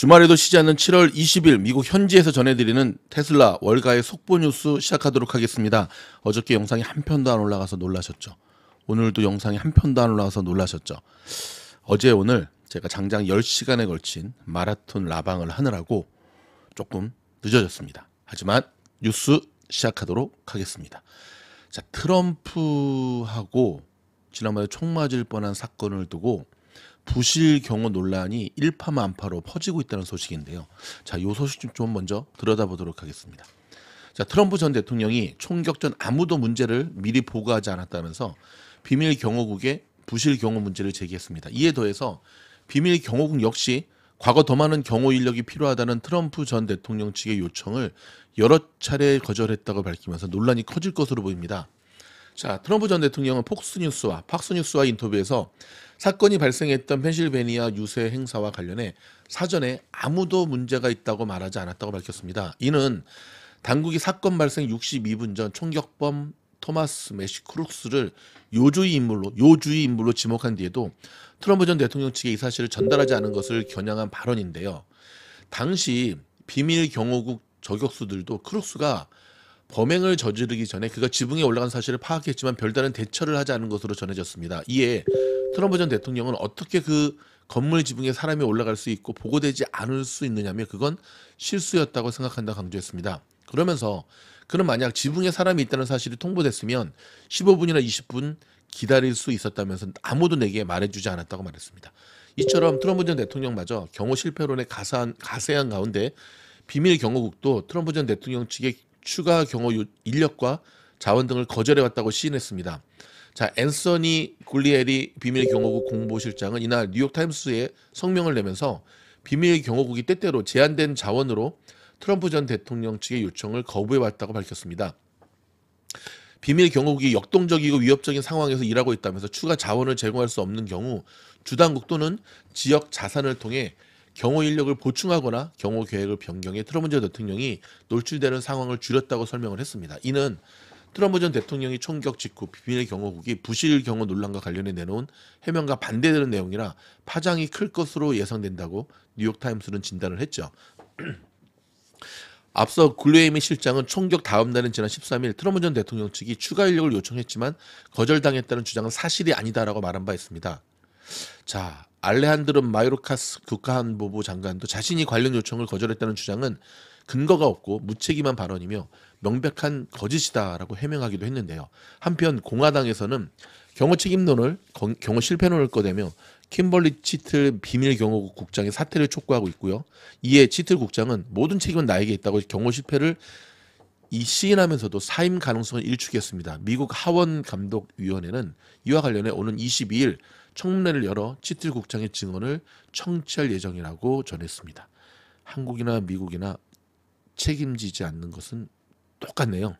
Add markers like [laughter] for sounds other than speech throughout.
주말에도 쉬지 않는 7월 20일 미국 현지에서 전해드리는 테슬라 월가의 속보 뉴스 시작하도록 하겠습니다. 어저께 영상이 한 편도 안 올라가서 놀라셨죠? 오늘도 영상이 한 편도 안 올라가서 놀라셨죠? 어제 오늘 제가 장장 10시간에 걸친 마라톤 라방을 하느라고 조금 늦어졌습니다. 하지만 뉴스 시작하도록 하겠습니다. 자, 트럼프하고 지난번에 총 맞을 뻔한 사건을 두고 부실 경호 논란이 일파만파로 퍼지고 있다는 소식인데요. 자, 이 소식 좀, 좀 먼저 들여다보도록 하겠습니다. 자, 트럼프 전 대통령이 총격 전 아무도 문제를 미리 보고하지 않았다면서 비밀 경호국에 부실 경호 문제를 제기했습니다. 이에 더해서 비밀 경호국 역시 과거 더 많은 경호 인력이 필요하다는 트럼프 전 대통령 측의 요청을 여러 차례 거절했다고 밝히면서 논란이 커질 것으로 보입니다. 자, 트럼프 전 대통령은 폭스뉴스와 팍스뉴스와 인터뷰에서 사건이 발생했던 펜실베니아 유세 행사와 관련해 사전에 아무도 문제가 있다고 말하지 않았다고 밝혔습니다. 이는 당국이 사건 발생 62분 전 총격범 토마스 매슈 크룩스를 요주의 인물로 요주의 인물로 지목한 뒤에도 트럼프 전 대통령 측에 이 사실을 전달하지 않은 것을 겨냥한 발언인데요. 당시 비밀 경호국 저격수들도 크룩스가 범행을 저지르기 전에 그가 지붕에 올라간 사실을 파악했지만 별다른 대처를 하지 않은 것으로 전해졌습니다. 이에 트럼프 전 대통령은 어떻게 그 건물 지붕에 사람이 올라갈 수 있고 보고되지 않을 수 있느냐며 그건 실수였다고 생각한다 강조했습니다. 그러면서 그는 만약 지붕에 사람이 있다는 사실이 통보됐으면 15분이나 20분 기다릴 수 있었다면서 아무도 내게 말해주지 않았다고 말했습니다. 이처럼 트럼프 전 대통령마저 경호 실패론에 가세한, 가세한 가운데 비밀 경호국도 트럼프 전 대통령 측의 추가 경호 인력과 자원 등을 거절해 왔다고 시인했습니다. 자, 앤서니 굴리에리 비밀 경호국 공보실장은 이날 뉴욕 타임스에 성명을 내면서 비밀 경호국이 때때로 제한된 자원으로 트럼프 전 대통령 측의 요청을 거부해 왔다고 밝혔습니다. 비밀 경호국이 역동적이고 위협적인 상황에서 일하고 있다면서 추가 자원을 제공할 수 없는 경우 주당국 또는 지역 자산을 통해 경호 인력을 보충하거나 경호 계획을 변경해 트럼프 전 대통령이 노출되는 상황을 줄였다고 설명을 했습니다. 이는 트럼프 전 대통령이 총격 직후 비밀 경호국이 부실 경호 논란과 관련해 내놓은 해명과 반대되는 내용이라 파장이 클 것으로 예상된다고 뉴욕타임스는 진단을 했죠. [clears throat] 앞서 굴레이미 실장은 총격 다음 날인 지난 13일 트럼프 전 대통령 측이 추가 인력을 요청했지만 거절당했다는 주장은 사실이 아니다라고 말한 바 있습니다. 자, 알레한드르 마요르카스 국가안보부 장관도 자신이 관련 요청을 거절했다는 주장은 근거가 없고 무책임한 발언이며 명백한 거짓이다라고 해명하기도 했는데요. 한편 공화당에서는 경호 책임론을 경호 실패론을 꺼내며 킴벌리 치틀 비밀 경호국 국장의 사퇴를 촉구하고 있고요. 이에 치틀 국장은 모든 책임은 나에게 있다고 경호 실패를 이 시인하면서도 사임 가능성을 일축했습니다. 미국 하원 감독 위원회는 이와 관련해 오는 22일 청문회를 열어 치틀 국장의 증언을 청취할 예정이라고 전했습니다. 한국이나 미국이나 책임지지 않는 것은 똑같네요.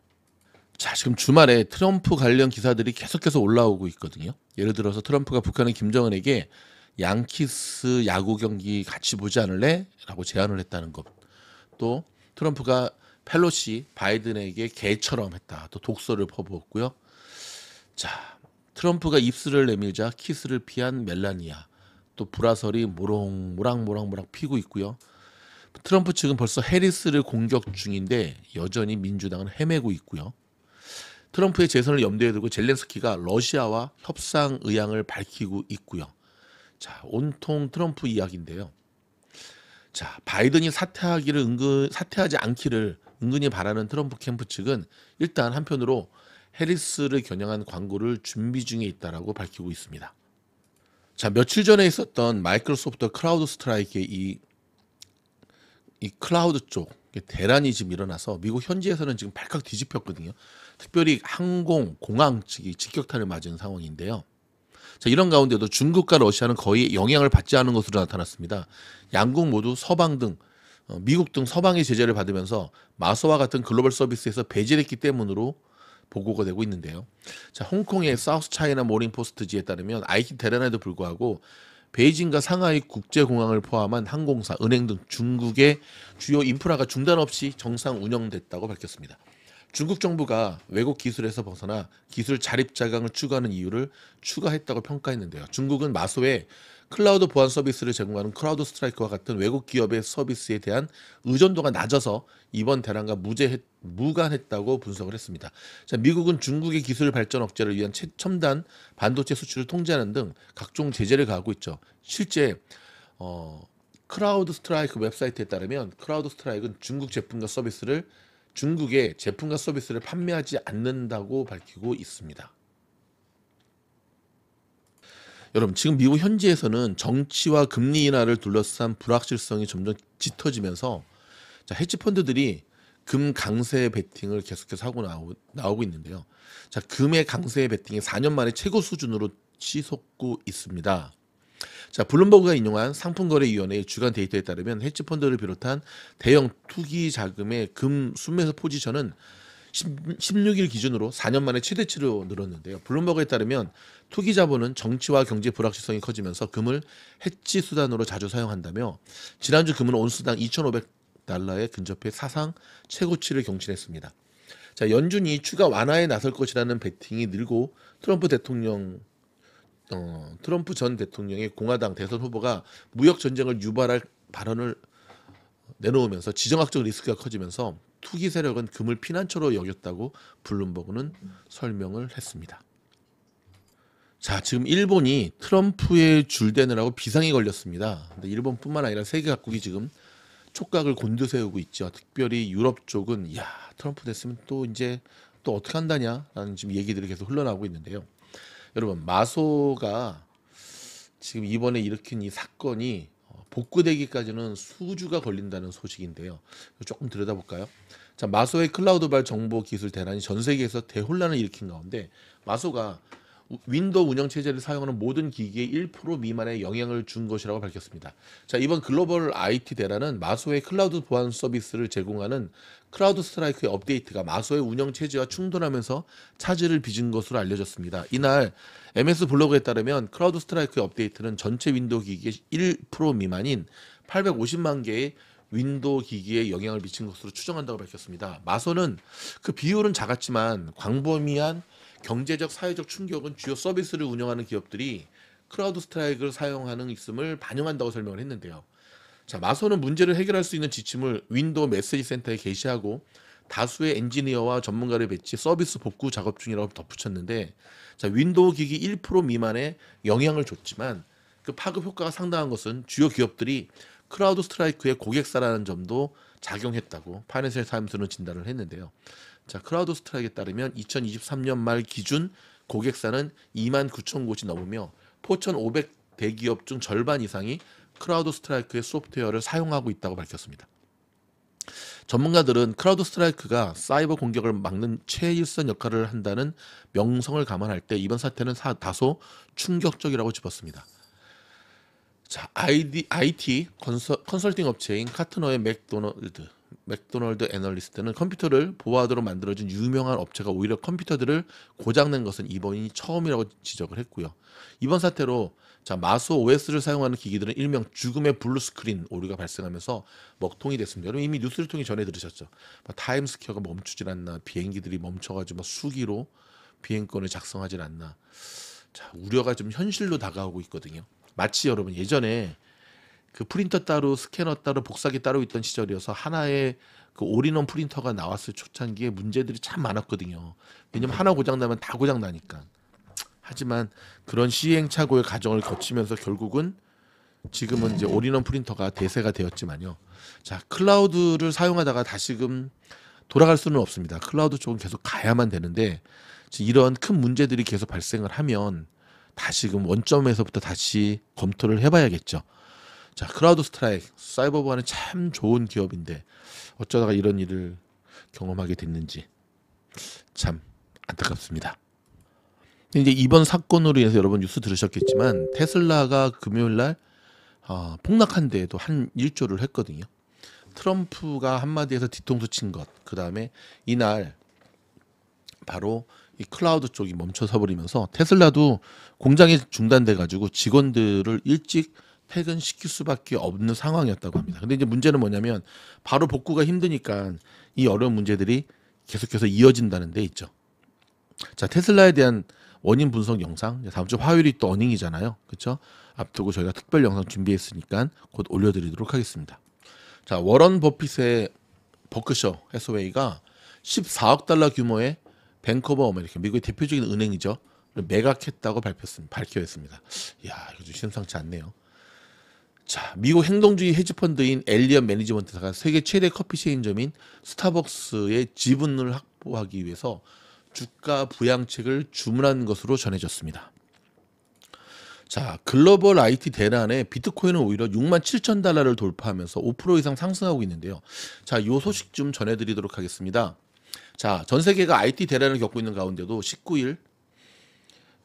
자, 지금 주말에 트럼프 관련 기사들이 계속해서 올라오고 있거든요. 예를 들어서 트럼프가 북한의 김정은에게 양키스 야구 경기 같이 보지 않을래? 라고 제안을 했다는 것. 또 트럼프가 펠로시 바이든에게 개처럼 했다. 또 독설을 퍼부었고요. 자, 트럼프가 입술을 내밀자 키스를 피한 멜라니아. 또 불화설이 모락모락모락모락 피고 있고요. 트럼프 측은 벌써 해리스를 공격 중인데 여전히 민주당은 헤매고 있고요. 트럼프의 재선을 염두에 두고 젤렌스키가 러시아와 협상 의향을 밝히고 있고요. 자, 온통 트럼프 이야기인데요. 자, 바이든이 사퇴하기를 은근 사퇴하지 않기를 은근히 바라는 트럼프 캠프 측은 일단 한편으로 해리스를 겨냥한 광고를 준비 중에 있다라고 밝히고 있습니다. 자, 며칠 전에 있었던 마이크로소프트 크라우드스트라이크의 이, 이 클라우드 쪽 대란이 지금 일어나서 미국 현지에서는 지금 발칵 뒤집혔거든요. 특별히 항공, 공항 측이 직격탄을 맞은 상황인데요. 자, 이런 가운데도 중국과 러시아는 거의 영향을 받지 않은 것으로 나타났습니다. 양국 모두 서방 등 어, 미국 등 서방의 제재를 받으면서 마소와 같은 글로벌 서비스에서 배제됐기 때문으로 보고가 되고 있는데요. 자, 홍콩의 사우스 차이나 모닝 포스트지에 따르면 IT 대란에도 불구하고 베이징과 상하이 국제공항을 포함한 항공사, 은행 등 중국의 주요 인프라가 중단 없이 정상 운영됐다고 밝혔습니다. 중국 정부가 외국 기술에서 벗어나 기술 자립 자강을 추구하는 이유를 추가했다고 평가했는데요. 중국은 마소에 클라우드 보안 서비스를 제공하는 크라우드 스트라이크와 같은 외국 기업의 서비스에 대한 의존도가 낮아서 이번 대란과 무죄 무관했다고 분석을 했습니다. 자, 미국은 중국의 기술 발전 억제를 위한 최첨단 반도체 수출을 통제하는 등 각종 제재를 가하고 있죠. 실제 어, 크라우드 스트라이크 웹사이트에 따르면 크라우드 스트라이크는 중국 제품과 서비스를 중국의 제품과 서비스를 판매하지 않는다고 밝히고 있습니다. 여러분 지금 미국 현지에서는 정치와 금리 인하를 둘러싼 불확실성이 점점 짙어지면서 자, 헤지 펀드들이 금 강세 베팅을 계속해서 하고 나오, 나오고 있는데요. 자, 금의 강세 베팅이 4년 만에 최고 수준으로 치솟고 있습니다. 자, 블룸버그가 인용한 상품거래위원회의 주간 데이터에 따르면 헤지 펀드를 비롯한 대형 투기 자금의 금 순매수 포지션은 16일 기준으로 4년 만에 최대치로 늘었는데요. 블룸버그에 따르면 투기 자본은 정치와 경제 불확실성이 커지면서 금을 해치 수단으로 자주 사용한다며 지난주 금은 온수당 2,500달러에 근접해 사상 최고치를 경신했습니다. 자, 연준이 추가 완화에 나설 것이라는 베팅이 늘고 트럼프 대통령 어, 트럼프 전 대통령의 공화당 대선 후보가 무역 전쟁을 유발할 발언을 내놓으면서 지정학적 리스크가 커지면서 투기 세력은 금을 피난처로 여겼다고 블룸버그는 설명을 했습니다. 자, 지금 일본이 트럼프의 줄대느라고 비상이 걸렸습니다. 근데 일본뿐만 아니라 세계 각국이 지금 촉각을 곤두세우고 있죠. 특별히 유럽 쪽은 야 트럼프 됐으면 또 이제 또 어떻게 한다냐라는 지금 얘기들이 계속 흘러나오고 있는데요. 여러분 마소가 지금 이번에 일으킨 이 사건이 어, 복구되기까지는 수주가 걸린다는 소식인데요. 조금 들여다볼까요? 자, 마소의 클라우드발 정보 기술 대란이 전 세계에서 대혼란을 일으킨 가운데 마소가 윈도우 운영 체제를 사용하는 모든 기기에 1% 미만의 영향을 준 것이라고 밝혔습니다. 자, 이번 글로벌 IT 대란은 마소의 클라우드 보안 서비스를 제공하는 크라우드 스트라이크의 업데이트가 마소의 운영 체제와 충돌하면서 차질을 빚은 것으로 알려졌습니다. 이날 MS 블로그에 따르면 크라우드 스트라이크의 업데이트는 전체 윈도우 기기의 1% 미만인 850만 개의 윈도우 기기에 영향을 미친 것으로 추정한다고 밝혔습니다. 마소는 그 비율은 작았지만 광범위한 경제적 사회적 충격은 주요 서비스를 운영하는 기업들이 크라우드 스트라이크를 사용하는 있음을 반영한다고 설명을 했는데요. 자, 마소는 문제를 해결할 수 있는 지침을 윈도우 메시지 센터에 게시하고 다수의 엔지니어와 전문가를 배치 서비스 복구 작업 중이라고 덧붙였는데 자, 윈도우 기기 1% 미만의 영향을 줬지만 그 파급 효과가 상당한 것은 주요 기업들이 크라우드 스트라이크의 고객사라는 점도 작용했다고 파이낸셜 타임스는 진단을 했는데요. 자, 크라우드 스트라이크에 따르면 2023년 말 기준 고객사는 2만 9천 곳이 넘으며 포천 500 대기업 중 절반 이상이 크라우드 스트라이크의 소프트웨어를 사용하고 있다고 밝혔습니다. 전문가들은 크라우드 스트라이크가 사이버 공격을 막는 최일선 역할을 한다는 명성을 감안할 때 이번 사태는 다소 충격적이라고 짚었습니다. 자, ID, IT 컨설, 컨설팅 업체인 가트너의 맥도널드 맥도널드 애널리스트는 컴퓨터를 보호하도록 만들어진 유명한 업체가 오히려 컴퓨터들을 고장낸 것은 이번이 처음이라고 지적을 했고요. 이번 사태로 자 마소 OS를 사용하는 기기들은 일명 죽음의 blue screen 오류가 발생하면서 먹통이 됐습니다. 여러분 이미 뉴스를 통해 전해 들으셨죠. 타임스퀘어가 멈추질 않나, 비행기들이 멈춰가지고 수기로 비행권을 작성하질 않나. 자 우려가 좀 현실로 다가오고 있거든요. 마치 여러분 예전에 그 프린터 따로 스캐너 따로 복사기 따로 있던 시절이어서 하나의 그 올인원 프린터가 나왔을 초창기에 문제들이 참 많았거든요. 왜냐면 하나 고장 나면 다 고장 나니까. 하지만 그런 시행착오의 과정을 거치면서 결국은 지금은 이제 올인원 프린터가 대세가 되었지만요. 자, 클라우드를 사용하다가 다시금 돌아갈 수는 없습니다. 클라우드 쪽은 계속 가야만 되는데 이런 큰 문제들이 계속 발생을 하면 다시금 원점에서부터 다시 검토를 해봐야겠죠. 자, 크라우드 스트라이크, 사이버 보안은 참 좋은 기업인데 어쩌다가 이런 일을 경험하게 됐는지 참 안타깝습니다. 이제 이번 사건으로 인해서 여러분 뉴스 들으셨겠지만 테슬라가 금요일 날 어, 폭락한 데에도 한 일조를 했거든요. 트럼프가 한마디에서 뒤통수 친 것, 그 다음에 이날 바로 이 클라우드 쪽이 멈춰서 버리면서 테슬라도 공장이 중단돼 가지고 직원들을 일찍 퇴근시킬 수밖에 없는 상황이었다고 합니다. 근데 이제 문제는 뭐냐면 바로 복구가 힘드니까 이 어려운 문제들이 계속해서 이어진다는 데 있죠. 자, 테슬라에 대한 원인 분석 영상 다음 주 화요일이 또 earning이잖아요. 그렇죠? 앞두고 저희가 특별 영상 준비했으니까 곧 올려 드리도록 하겠습니다. 자 워런 버핏의 버크셔 해서웨이가 14억 달러 규모의 Bank of America 미국의 대표적인 은행이죠. 매각했다고 발표했습니다. 밝혀했습니다. 이야 이거 좀 심상치 않네요. 자, 미국 행동주의 헤지펀드인 엘리엇 매니지먼트사가 세계 최대 커피 체인점인 스타벅스의 지분을 확보하기 위해서 주가 부양책을 주문한 것으로 전해졌습니다. 자, 글로벌 IT 대란에 비트코인은 오히려 6만 7천 달러를 돌파하면서 5% 이상 상승하고 있는데요. 자, 요 소식 좀 전해드리도록 하겠습니다. 자, 전 세계가 IT 대란을 겪고 있는 가운데도 19일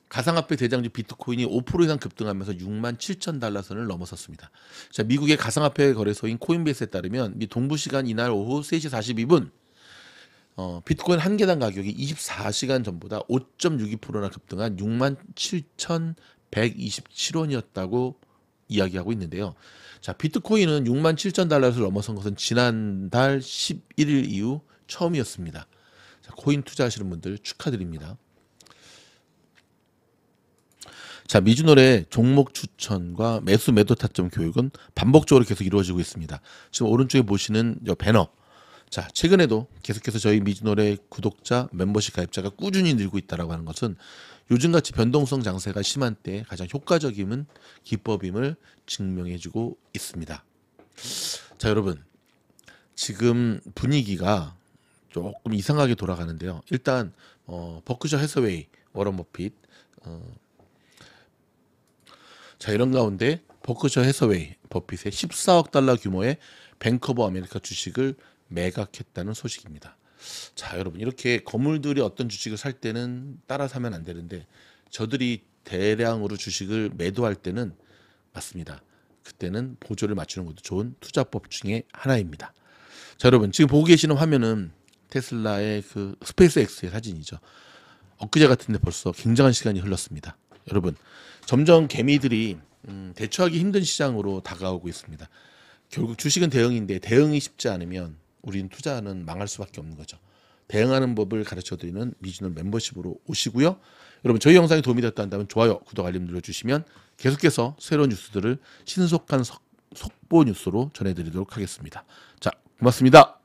가상화폐 대장주 비트코인이 5% 이상 급등하면서 6만 7천 달러 선을 넘어섰습니다. 자, 미국의 가상화폐 거래소인 코인베이스에 따르면 미 동부 시간 이날 오후 3시 42분 어, 비트코인 한 개당 가격이 24시간 전보다 5.62%나 급등한 6만 7,127원이었다고 이야기하고 있는데요. 자, 비트코인은 6만 7천 달러를 넘어선 것은 지난달 11일 이후 처음이었습니다. 자, 코인 투자하시는 분들 축하드립니다. 자, 미주노래 종목 추천과 매수 매도 타점 교육은 반복적으로 계속 이루어지고 있습니다. 지금 오른쪽에 보시는 이 배너. 자, 최근에도 계속해서 저희 미주노래 구독자, 멤버십 가입자가 꾸준히 늘고 있다라고 하는 것은 요즘같이 변동성 장세가 심한 때 가장 효과적임은 기법임을 증명해주고 있습니다. 자, 여러분. 지금 분위기가 조금 이상하게 돌아가는데요. 일단 어, 버크셔 해서웨이, 워런 버핏, 어, 자 이런 가운데 버크셔 해서웨이 버핏의 14억 달러 규모의 Bank of America 주식을 매각했다는 소식입니다. 자 여러분 이렇게 거물들이 어떤 주식을 살 때는 따라 사면 안 되는데 저들이 대량으로 주식을 매도할 때는 맞습니다. 그때는 보조를 맞추는 것도 좋은 투자법 중에 하나입니다. 자 여러분 지금 보고 계시는 화면은 테슬라의 그 스페이스 X의 사진이죠. 엊그제 같은데 벌써 굉장한 시간이 흘렀습니다. 여러분 점점 개미들이 음, 대처하기 힘든 시장으로 다가오고 있습니다. 결국 주식은 대응인데 대응이 쉽지 않으면 우리는 투자는 망할 수밖에 없는 거죠. 대응하는 법을 가르쳐드리는 미주널 멤버십으로 오시고요. 여러분 저희 영상이 도움이 됐다 한다면 좋아요, 구독, 알림 눌러주시면 계속해서 새로운 뉴스들을 신속한 속, 속보 뉴스로 전해드리도록 하겠습니다. 자, 고맙습니다.